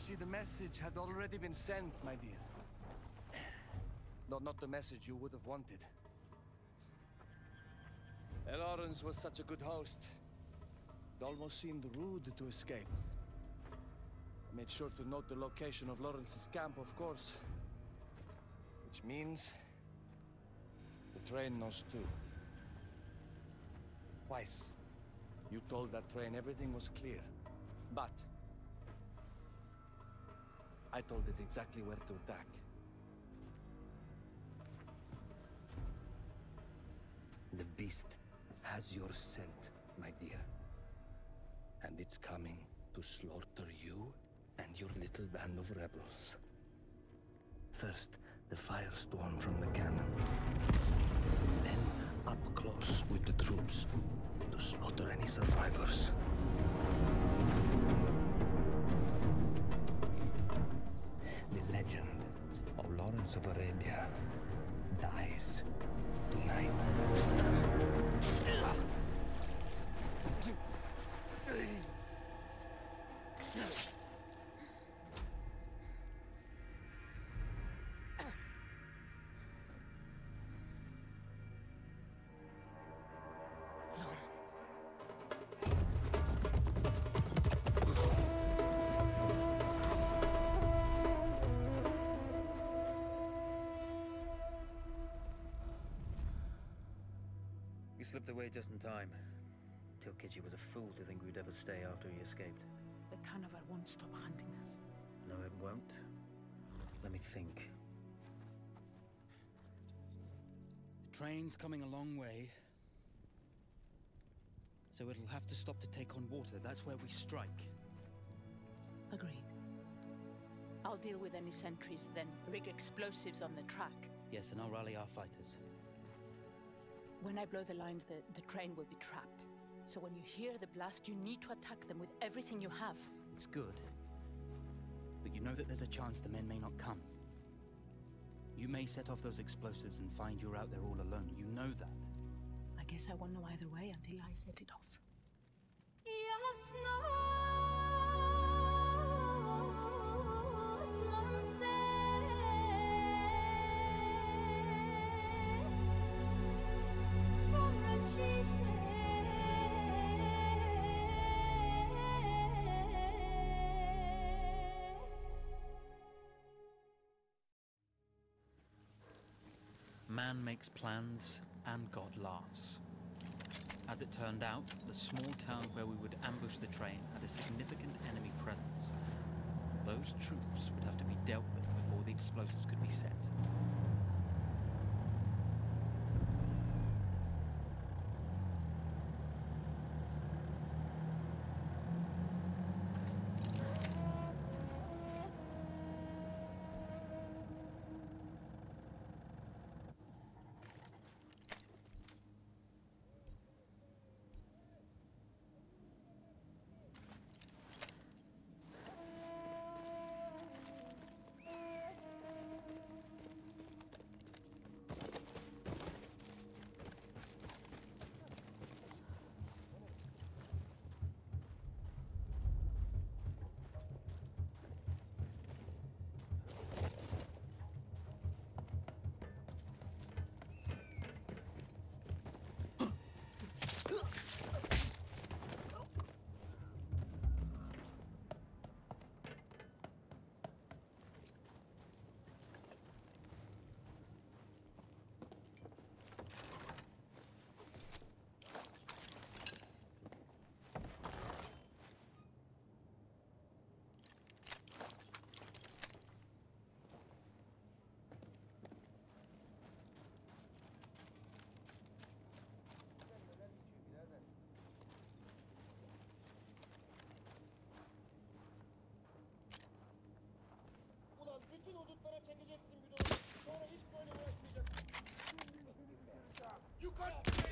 see, the message had already been sent, my dear. No, not the message you would have wanted. Lawrence was such a good host. It almost seemed rude to escape. I made sure to note the location of Lawrence's camp, of course. Which means... The train knows too. Twice. You told that train everything was clear. But... I told it exactly where to attack. The beast has your scent, my dear. And it's coming to slaughter you and your little band of rebels. First, the firestorm from the cannon. Then, up close with the troops to slaughter any survivors. Of Arabia dies tonight. Slipped away just in time. Tilkichi was a fool to think we'd ever stay after he escaped. The carnival won't stop hunting us. No, it won't. Let me think. The train's coming a long way. So it'll have to stop to take on water. That's where we strike. Agreed. I'll deal with any sentries, then rig explosives on the track. Yes, and I'll rally our fighters. When I blow the lines, the, the train will be trapped. So when you hear the blast, you need to attack them with everything you have. It's good. But you know that there's a chance the men may not come. You may set off those explosives and find you're out there all alone. You know that. I guess I won't know either way until I set it off. Man makes plans, and God laughs. As it turned out, the small town where we would ambush the train had a significant enemy presence. Those troops would have to be dealt with before the explosives could be set. Bütün hudutlara çekeceksin bidonu. Sonra hiç böyle uğraşmayacaksın. Yukarı!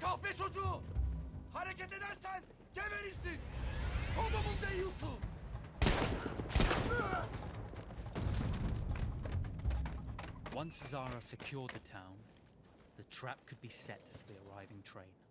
Kahpe çocuğu! Hareket edersen geberirsin! Once Zara secured the town, the trap could be set for the arriving train.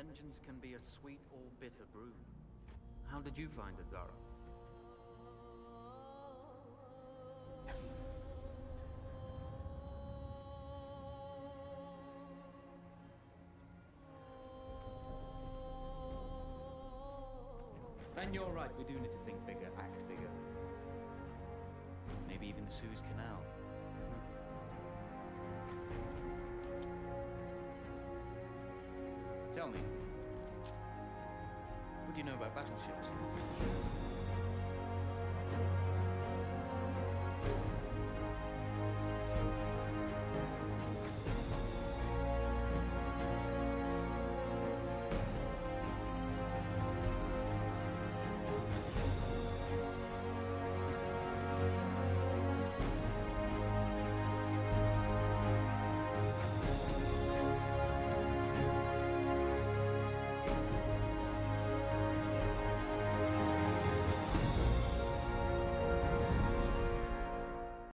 Vengeance can be a sweet or bitter brew. How did you find it, Zara? And you're right, we do need to think bigger, act bigger. Maybe even the Suez Canal. Me, what do you know about battleships?